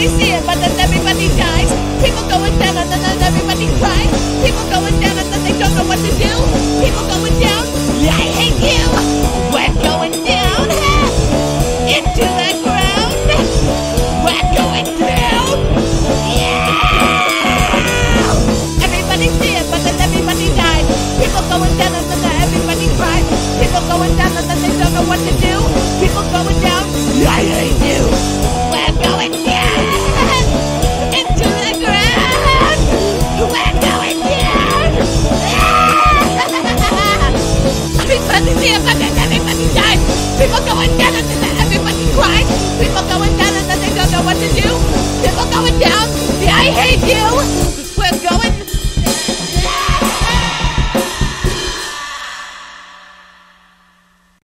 Everybody see it, but then everybody dies. People going down and then everybody cries. People going down and then they don't know what to do. People going down. I hate you. We're going down into the ground. We're going down. Yeah. Everybody see it, but then everybody dies. People going down and then everybody cries. People going down and then they don't know what to do. People going down. I hate Because you will never